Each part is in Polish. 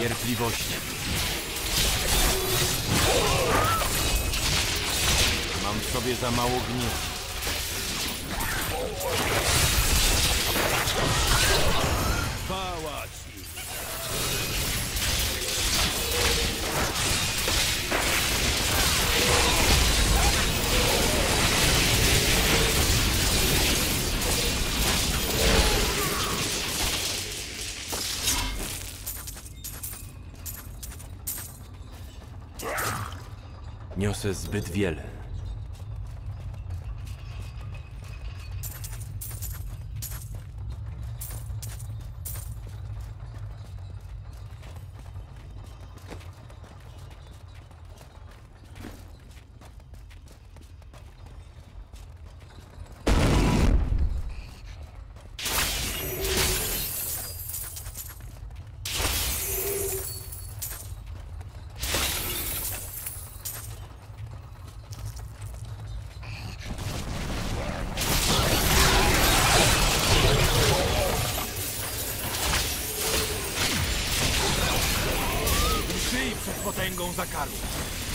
cierpliwości. Mam w sobie za mało gniewu. Chwała ci! Niosę zbyt wiele. órgãos a cargo.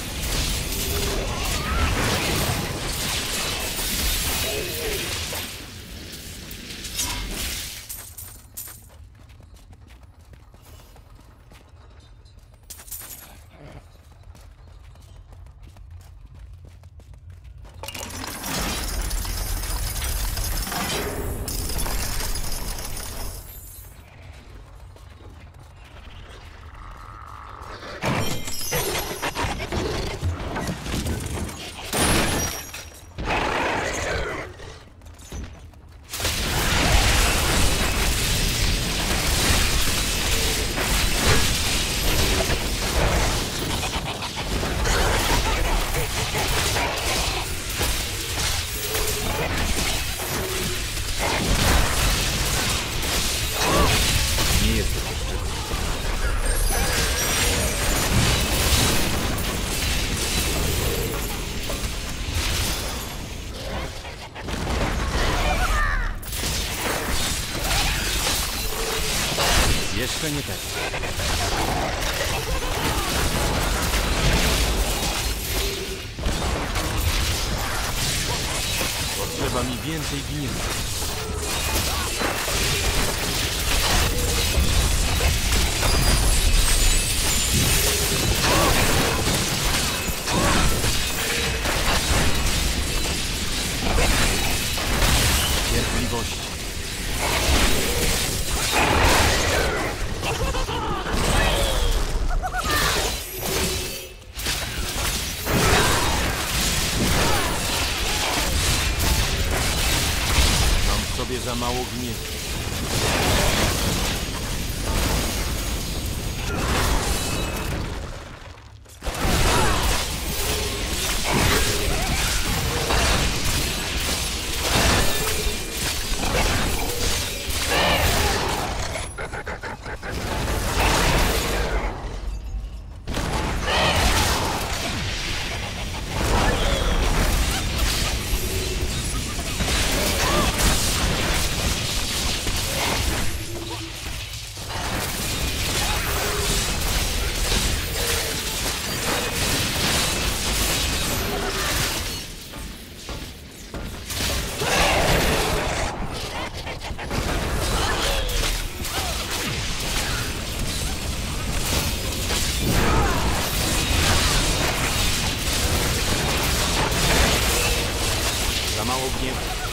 Jeszcze nie teraz. Potrzeba mi więcej gniewu. Sobie za